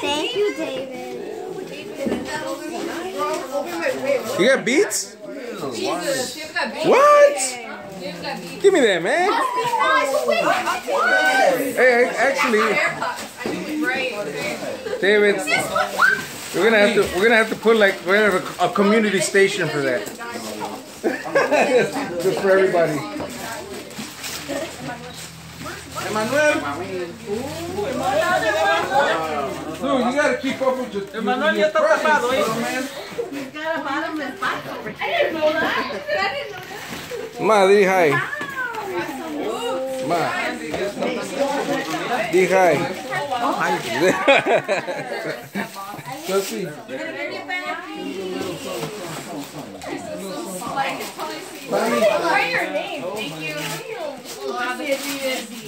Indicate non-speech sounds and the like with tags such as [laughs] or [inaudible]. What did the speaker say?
Thank you, David. You got beats? What? Give me that, man. Hey, actually, David, we're gonna have to we're gonna have to put like we're gonna have a, a community station for that. [laughs] Just for everybody. Emmanuel. Dude, you gotta keep up with your. Emanuel ya está tapado, ¿eh? Ma, di hi. Ma. Di hi. Let's see. Write your name. Thank you. 谢谢谢。